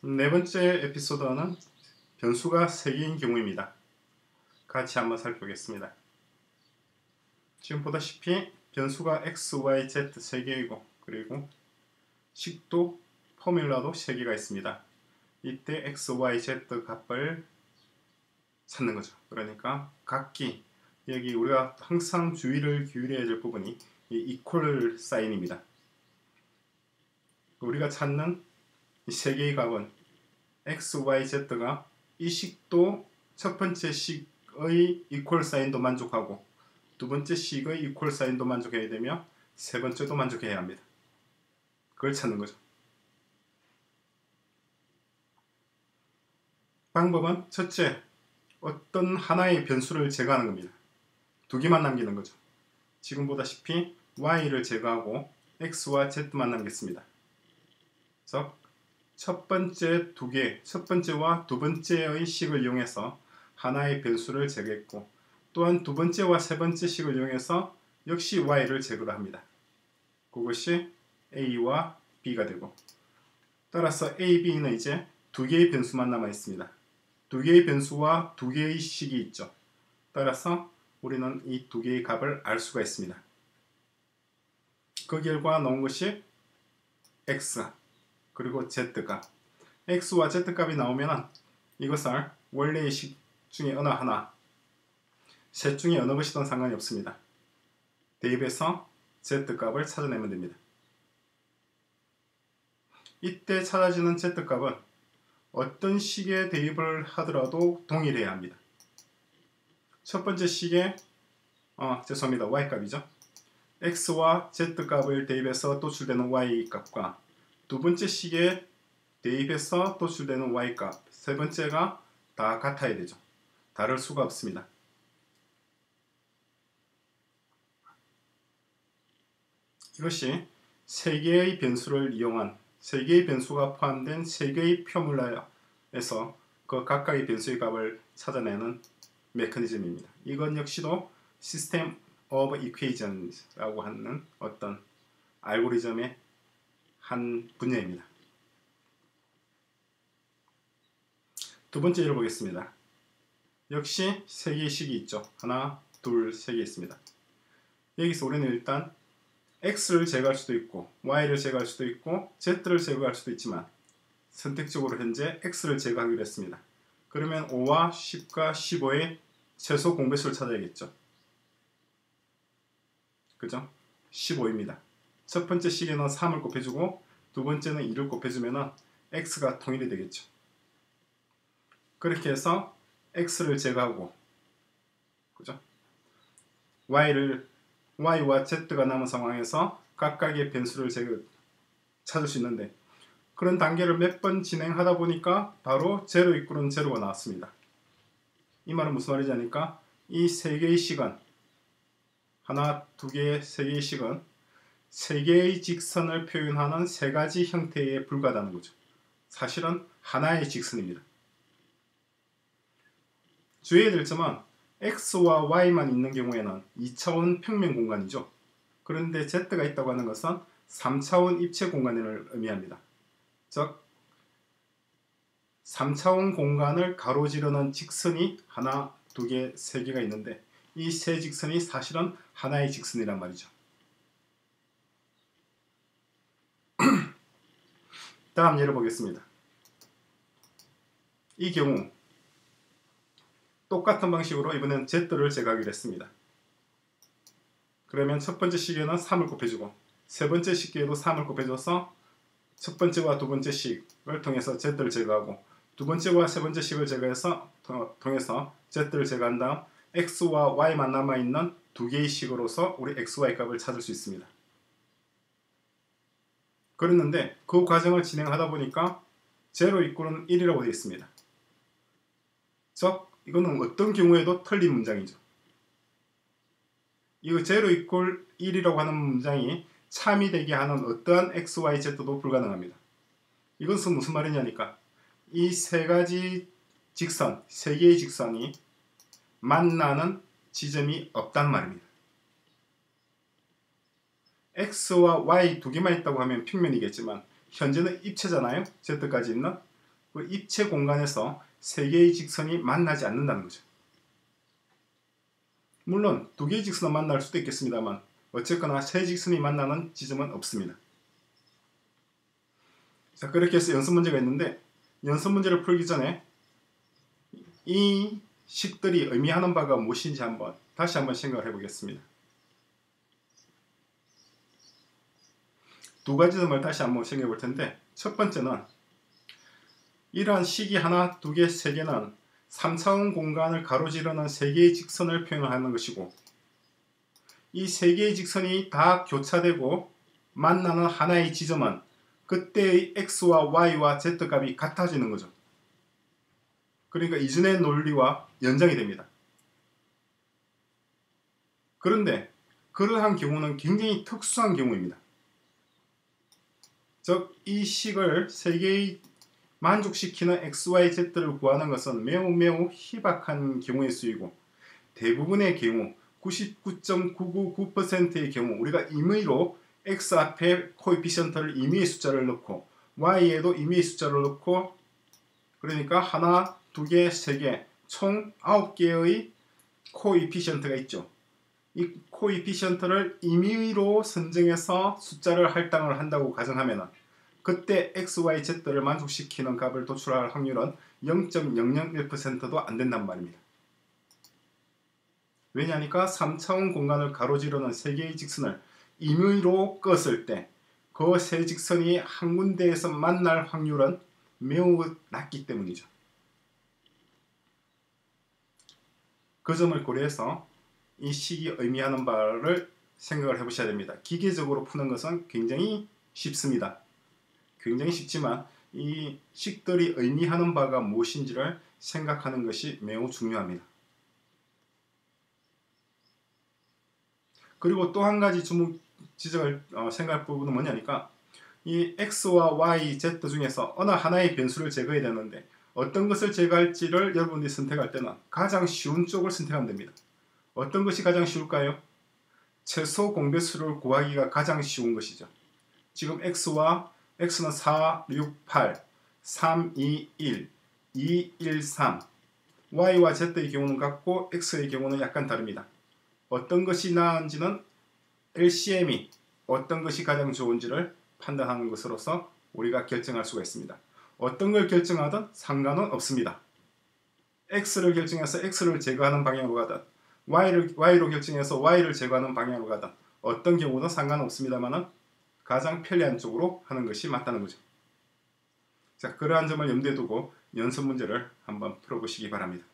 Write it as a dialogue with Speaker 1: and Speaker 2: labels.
Speaker 1: 네 번째 에피소드는 변수가 3개인 경우입니다. 같이 한번 살펴보겠습니다. 지금 보다시피 변수가 x, y, z 3개이고 그리고 식도 포뮬라도 3개가 있습니다. 이때 x, y, z 값을 찾는 거죠. 그러니까 각기 여기 우리가 항상 주의를 기울여야 될 부분이 이 이퀄 사인입니다. 우리가 찾는 이 세 개의 값은 x, y, z가 이 식도 첫 번째 식의 이퀄 사인도 만족하고 두 번째 식의 이퀄 사인도 만족해야 되며 세 번째도 만족해야 합니다. 그걸 찾는 거죠. 방법은 첫째, 어떤 하나의 변수를 제거하는 겁니다. 두 개만 남기는 거죠. 지금 보다시피 y를 제거하고 x와 z만 남겼습니다. 그래서 첫 번째 두 개, 첫 번째와 두 번째의 식을 이용해서 하나의 변수를 제거했고 또한 두 번째와 세 번째 식을 이용해서 역시 y를 제거를 합니다. 그것이 a와 b가 되고 따라서 a, b는 이제 두 개의 변수만 남아 있습니다. 두 개의 변수와 두 개의 식이 있죠. 따라서 우리는 이 두 개의 값을 알 수가 있습니다. 그 결과 나온 것이 x 그리고 z값 x와 z값이 나오면 이것을 원래의 식 중에 어느 하나 셋 중에 어느 것이든 상관이 없습니다. 대입해서 z값을 찾아내면 됩니다. 이때 찾아지는 z값은 어떤 식의 대입을 하더라도 동일해야 합니다. 첫 번째 식에 어, 죄송합니다. y값이죠. x와 z값을 대입해서 도출되는 y값과 두 번째 식에 대입해서 도출되는 y값 세 번째가 다 같아야 되죠. 다를 수가 없습니다. 이것이 세 개의 변수를 이용한 세 개의 변수가 포함된 세 개의 formula에서 그 각각의 변수의 값을 찾아내는 메커니즘입니다. 이건 역시도 system of equation이라고 하는 어떤 알고리즘의 한 분야입니다. 두 번째 예를 보겠습니다. 역시 세 개의 식이 있죠. 하나, 둘, 세 개 있습니다. 여기서 우리는 일단 x를 제거할 수도 있고 y를 제거할 수도 있고 z를 제거할 수도 있지만 선택적으로 현재 x를 제거하기로 했습니다. 그러면 5와 10과 15의 최소 공배수를 찾아야겠죠. 그죠? 15입니다. 첫 번째 식에는 3을 곱해주고 두 번째는 2를 곱해주면 x가 통일이 되겠죠. 그렇게 해서 x를 제거하고 그죠? y를 y와 z가 남은 상황에서 각각의 변수를 제거 찾을 수 있는데 그런 단계를 몇 번 진행하다 보니까 바로 제로 이꾸는 제로가 나왔습니다. 이 말은 무슨 말이지 하니까 이 세 개의 시간 하나, 두 개, 세 개의 식은 세 개의 직선을 표현하는 세 가지 형태에 불과하다는 거죠. 사실은 하나의 직선입니다. 주의해야 될 점은 x와 y만 있는 경우에는 2차원 평면 공간이죠. 그런데 z가 있다고 하는 것은 3차원 입체 공간을 의미합니다. 즉 3차원 공간을 가로지르는 직선이 하나, 두 개, 세 개가 있는데 이 세 직선이 사실은 하나의 직선이란 말이죠. 다음 예를 보겠습니다. 이 경우 똑같은 방식으로 이번엔 Z를 제거하기로 했습니다. 그러면 첫 번째 식에는 3을 곱해주고 세 번째 식에도 3을 곱해줘서 첫 번째와 두 번째 식을 통해서 Z를 제거하고 두 번째와 세 번째 식을 제거해서 통해서 Z를 제거한 다음 X와 Y만 남아있는 두 개의 식으로서 우리 XY 값을 찾을 수 있습니다. 그랬는데 그 과정을 진행하다 보니까 0 이꾸는 1이라고 되어 있습니다. 즉 이거는 어떤 경우에도 틀린 문장이죠. 이거 0 이퀄 1이라고 하는 문장이 참이 되게 하는 어떠한 x, y, z도 불가능합니다. 이것은 무슨 말이냐니까 이 세 가지 직선, 세 개의 직선이 만나는 지점이 없단 말입니다. X와 y 두 개만 있다고 하면 평면이겠지만 현재는 입체잖아요. z까지 있는 그 입체 공간에서 세 개의 직선이 만나지 않는다는 거죠. 물론 두 개의 직선은 만날 수도 있겠습니다만 어쨌거나 세 직선이 만나는 지점은 없습니다. 자 그렇게 해서 연습 문제가 있는데 연습 문제를 풀기 전에 이 식들이 의미하는 바가 무엇인지 한번 다시 한번 생각을 해보겠습니다. 두 가지 점을 다시 한번 생각해 볼 텐데 첫 번째는 이러한 식이 하나, 두 개, 세 개는 3차원 공간을 가로지르는 세 개의 직선을 표현하는 것이고 이 세 개의 직선이 다 교차되고 만나는 하나의 지점은 그때의 x와 y와 z 값이 같아지는 거죠. 그러니까 이준의 논리와 연장이 됩니다. 그런데 그러한 경우는 굉장히 특수한 경우입니다. 즉, 이 식을 세 개의 만족시키는 XYZ를 구하는 것은 매우 매우 희박한 경우의 수이고 대부분의 경우 99.999%의 경우 우리가 임의로 X 앞에 코에피션트를 임의의 숫자를 넣고 Y에도 임의의 숫자를 넣고 그러니까 하나, 두 개, 세 개, 총 아홉 개의 코에피션트가 있죠. 이 코에피션트를 임의로 선정해서 숫자를 할당을 한다고 가정하면 그때 x, y, z를 만족시키는 값을 도출할 확률은 0.001%도 안 된단 말입니다. 왜냐하니까 3차원 공간을 가로지르는 세 개의 직선을 임의로 껐을 때 그 세 직선이 한 군데에서 만날 확률은 매우 낮기 때문이죠. 그 점을 고려해서 이 식이 의미하는 바를 생각을 해보셔야 됩니다. 기계적으로 푸는 것은 굉장히 쉽습니다. 굉장히 쉽지만 이 식들이 의미하는 바가 무엇인지를 생각하는 것이 매우 중요합니다. 그리고 또 한 가지 주목 지적을 어, 생각할 부분은 뭐냐니까 이 x와 y, z 중에서 어느 하나의 변수를 제거해야 되는데 어떤 것을 제거할지를 여러분들이 선택할 때는 가장 쉬운 쪽을 선택하면 됩니다. 어떤 것이 가장 쉬울까요? 최소 공배수를 구하기가 가장 쉬운 것이죠. 지금 x와 x는 4, 6, 8, 3, 2, 1, 2, 1, 3 y와 z의 경우는 같고 x의 경우는 약간 다릅니다. 어떤 것이 나은지는 LCM이 어떤 것이 가장 좋은지를 판단하는 것으로서 우리가 결정할 수가 있습니다. 어떤 걸 결정하든 상관은 없습니다. x를 결정해서 x를 제거하는 방향으로 가든 y를 y로 결정해서 y를 제거하는 방향으로 가든 어떤 경우는 상관없습니다만은 가장 편리한 쪽으로 하는 것이 맞다는 거죠. 자, 그러한 점을 염두에 두고 연습 문제를 한번 풀어보시기 바랍니다.